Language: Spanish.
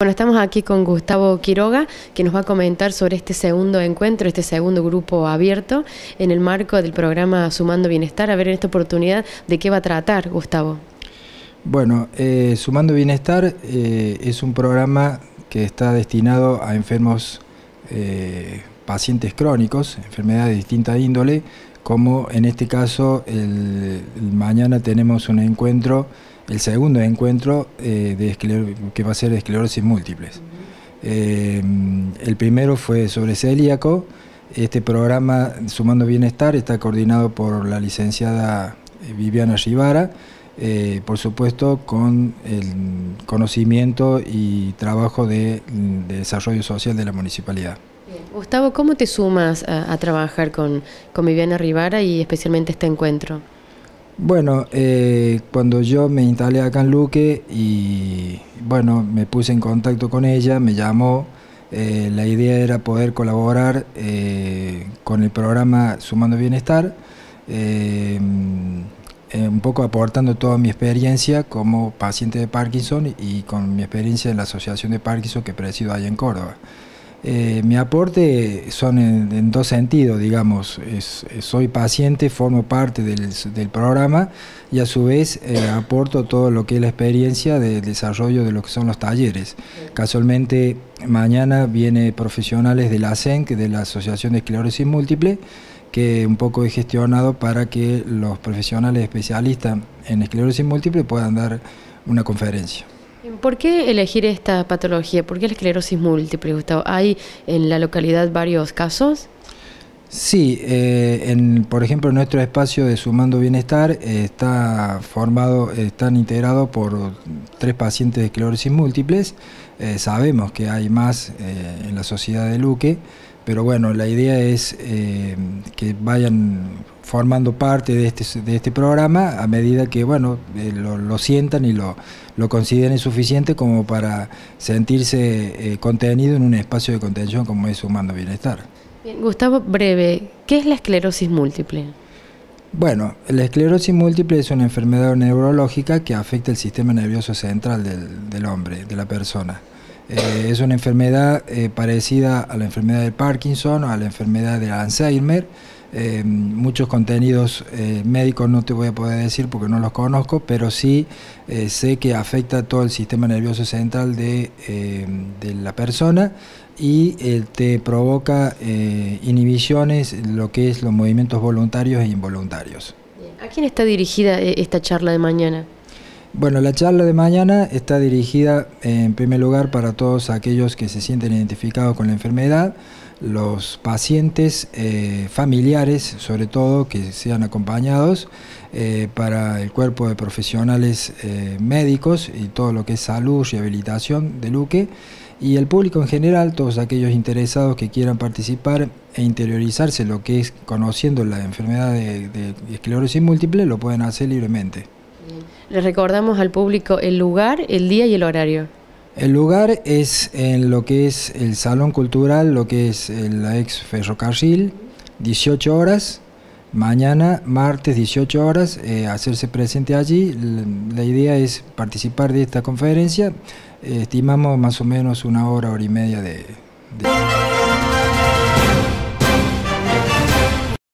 Bueno, estamos aquí con Gustavo Quiroga, que nos va a comentar sobre este segundo encuentro, este segundo grupo abierto en el marco del programa Sumando Bienestar. A ver en esta oportunidad de qué va a tratar, Gustavo. Bueno, eh, Sumando Bienestar eh, es un programa que está destinado a enfermos, eh, pacientes crónicos, enfermedades de distinta índole, como en este caso mañana tenemos un encuentro el segundo encuentro eh, de que va a ser esclerosis múltiples. Eh, el primero fue sobre celíaco. Este programa Sumando Bienestar está coordinado por la licenciada eh, Viviana Rivara, por supuesto con el conocimiento y trabajo de, desarrollo social de la municipalidad. Gustavo, ¿cómo te sumas a, trabajar con, con Viviana Rivara y especialmente este encuentro? Bueno, eh, cuando yo me instalé acá en Luque y bueno, me puse en contacto con ella, me llamó, eh, la idea era poder colaborar eh, con el programa Sumando Bienestar, un poco aportando toda mi experiencia como paciente de Parkinson y con mi experiencia en la Asociación de Parkinson que presido allá en Córdoba. Eh, mi aporte son en, dos sentidos, digamos, soy paciente, formo parte del, programa y a su vez eh, aporto todo lo que es la experiencia de desarrollo de lo que son los talleres. Casualmente mañana viene profesionales de la ASENC, de la Asociación de Esclerosis Múltiple, que un poco he gestionado para que los profesionales especialistas en esclerosis múltiple puedan dar una conferencia. ¿Por qué elegir esta patología? ¿Por qué la esclerosis múltiple, Gustavo? ¿Hay en la localidad varios casos? Sí, eh, por ejemplo, nuestro espacio de Sumando Bienestar eh, está formado, están integrados por tres pacientes de esclerosis múltiples. Eh, sabemos que hay más en la sociedad de Luque, pero bueno, la idea es que vayan formando parte de este, de este programa a medida que bueno eh, lo, sientan y lo, lo, consideren suficiente como para sentirse eh, contenido en un espacio de contención como es Sumando Bienestar. Gustavo, breve, ¿qué es la esclerosis múltiple? Bueno, la esclerosis múltiple es una enfermedad neurológica que afecta el sistema nervioso central del, del hombre, de la persona. Eh, es una enfermedad parecida a la enfermedad de Parkinson o a la enfermedad de Alzheimer, eh, muchos contenidos eh, médicos no te voy a poder decir porque no los conozco, pero sí eh, sé que afecta todo el sistema nervioso central de, la persona y te provoca inhibiciones, lo que es los movimientos voluntarios e involuntarios. ¿A quién está dirigida esta charla de mañana? Bueno, la charla de mañana está dirigida en primer lugar para todos aquellos que se sienten identificados con la enfermedad, los pacientes eh, familiares, sobre todo, que sean acompañados eh, para el cuerpo de profesionales eh, médicos y todo lo que es salud, rehabilitación de Luque, y el público en general, todos aquellos interesados que quieran participar e interiorizarse lo que es conociendo la enfermedad de, de esclerosis múltiple, lo pueden hacer libremente. Les recordamos al público el lugar, el día y el horario. El lugar es en lo que es el Salón Cultural, lo que es la ex ferrocarril, 18 horas. Mañana, martes, 18 horas, eh, hacerse presente allí. La, idea es participar de esta conferencia. estimamos más o menos una hora, hora y media de